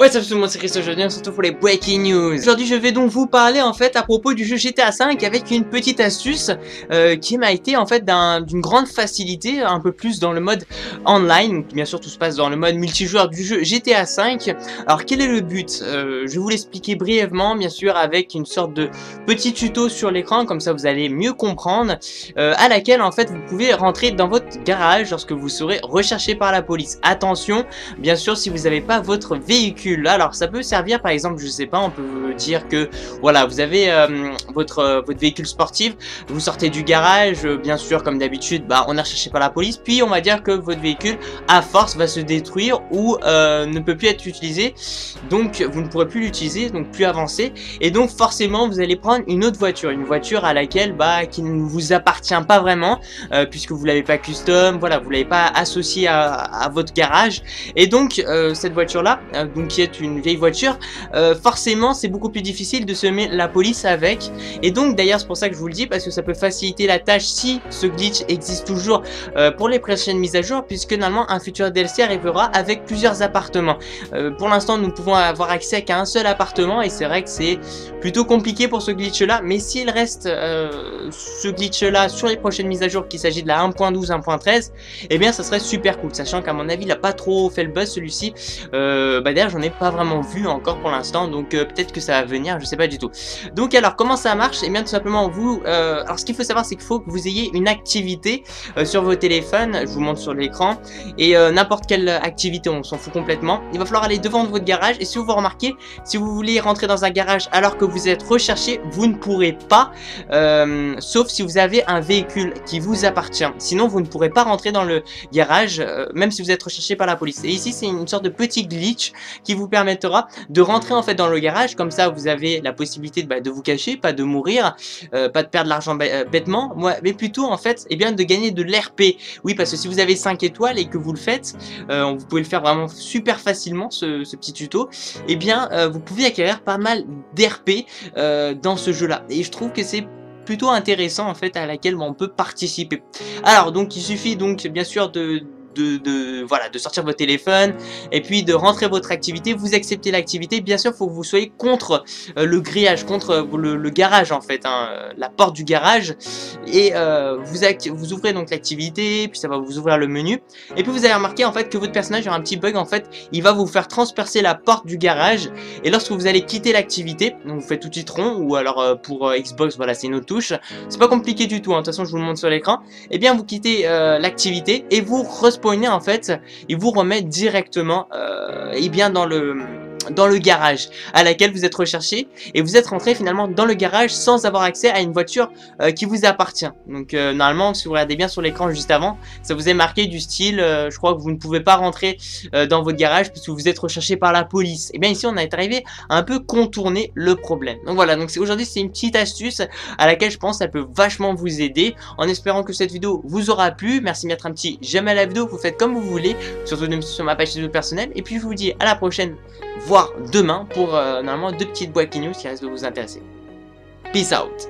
Ouais, salut tout le monde, c'est Chris aujourd'hui, on se retrouve pour les Breaking News. Aujourd'hui, je vais donc vous parler en fait à propos du jeu GTA V avec une petite astuce euh, qui m'a été en fait d'une grande facilité, un peu plus dans le mode online. Bien sûr, tout se passe dans le mode multijoueur du jeu GTA V. Alors, quel est le but? Euh, Je vais vous l'expliquer brièvement, bien sûr, avec une sorte de petit tuto sur l'écran, comme ça vous allez mieux comprendre, euh, à laquelle en fait vous pouvez rentrer dans votre garage lorsque vous serez recherché par la police. Attention, bien sûr, si vous n'avez pas votre véhicule Alors ça peut servir par exemple, je sais pas, on peut dire que voilà, vous avez euh, votre, euh, votre véhicule sportif, vous sortez du garage, euh, bien sûr comme d'habitude, bah, on est recherché par la police, puis on va dire que votre véhicule à force va se détruire ou ne peut plus être utilisé, donc vous ne pourrez plus l'utiliser, donc plus avancer, et donc forcément vous allez prendre une autre voiture, une voiture à laquelle bah, qui ne vous appartient pas vraiment, puisque vous l'avez pas custom, voilà, vous l'avez pas associé à, à, votre garage, et donc cette voiture là, donc une vieille voiture, euh, forcément c'est beaucoup plus difficile de semer la police avec. Et donc d'ailleurs c'est pour ça que je vous le dis, parce que ça peut faciliter la tâche si ce glitch existe toujours euh, pour les prochaines mises à jour, puisque normalement un futur DLC arrivera avec plusieurs appartements. Euh, pour l'instant nous pouvons avoir accès qu'à un seul appartement, et c'est vrai que c'est plutôt compliqué pour ce glitch là, mais s'il reste ce glitch là sur les prochaines mises à jour, qu'il s'agit de la 1.12, 1.13, et bien ça serait super cool, sachant qu'à mon avis il a pas trop fait le buzz celui-ci. bah d'ailleurs j'en ai pas vraiment vu encore pour l'instant, donc euh, peut-être que ça va venir, je sais pas du tout. Donc alors, comment ça marche? Et eh bien tout simplement, vous... Euh, alors ce qu'il faut savoir, c'est qu'il faut que vous ayez une activité euh, sur vos téléphones, je vous montre sur l'écran, et n'importe quelle activité, on s'en fout complètement. Il va falloir aller devant votre garage, et si vous vous remarquez, si vous voulez rentrer dans un garage alors que vous êtes recherché, vous ne pourrez pas, sauf si vous avez un véhicule qui vous appartient. Sinon, vous ne pourrez pas rentrer dans le garage, même si vous êtes recherché par la police. Et ici, c'est une sorte de petit glitch qui vous permettra de rentrer en fait dans le garage, comme ça vous avez la possibilité de, bah, de vous cacher, pas de mourir, euh, pas de perdre l'argent euh, bêtement, mais plutôt en fait et eh bien, de gagner de l'RP. Oui parce que si vous avez 5 étoiles et que vous le faites, euh, vous pouvez le faire vraiment super facilement ce, petit tuto, et eh bien vous pouvez acquérir pas mal d'RP dans ce jeu là. Et je trouve que c'est plutôt intéressant en fait à laquelle on peut participer. Alors donc il suffit donc bien sûr de de, voilà, de sortir votre téléphone et puis de rentrer votre activité. Vous acceptez l'activité. Bien sûr, il faut que vous soyez contre euh, le grillage, contre euh, le, garage en fait, hein, la porte du garage. Et euh, vous, vous ouvrez donc l'activité, puis ça va vous ouvrir le menu. Et puis vous allez remarquer en fait que votre personnage a un petit bug en fait. Il va vous faire transpercer la porte du garage. Et lorsque vous allez quitter l'activité, vous faites tout de rond, ou alors pour Xbox, voilà, c'est une autre touche. C'est pas compliqué du tout, hein. de toute façon je vous le montre sur l'écran. Et eh bien vous quittez l'activité et vous en fait, il vous remet directement euh, et bien dans le dans le garage à laquelle vous êtes recherché et vous êtes rentré finalement dans le garage sans avoir accès à une voiture euh, qui vous appartient. Donc euh, normalement si vous regardez bien sur l'écran juste avant, ça vous est marqué du style euh, je crois que vous ne pouvez pas rentrer dans votre garage puisque vous êtes recherché par la police. Et bien ici on est arrivé à un peu contourner le problème. Donc voilà, donc aujourd'hui c'est une petite astuce à laquelle je pense ça peut vachement vous aider en espérant que cette vidéo vous aura plu. Merci de mettre un petit j'aime à la vidéo, vous faites comme vous voulez, surtout sur ma page personnelle et puis je vous dis à la prochaine demain pour euh, normalement deux petites boîtes news qui risquent de vous intéresser. Peace out